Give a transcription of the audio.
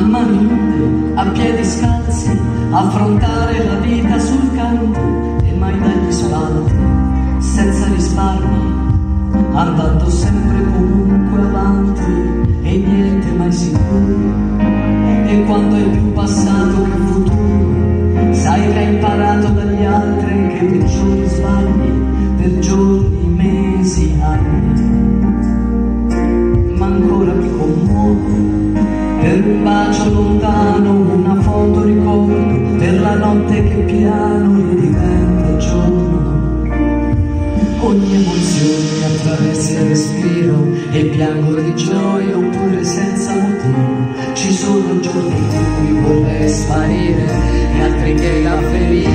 a mani nude, a piedi scalzi, affrontare la vita sul canto e mai dagli spalti, senza risparmi, andando sempre comunque avanti e niente mai sicuro. E quando è più passato che futuro, sai che hai imparato dagli altri che peggiori sbagli per giorni, mesi, anni. Ma ancora bacio lontano, una foto ricordo, per la notte che piano ridiventa giorno. Ogni emozione mi attraversa il respiro e piango di gioia oppure senza motivo. Ci sono giorni in cui vorrei sparire e altri che la felice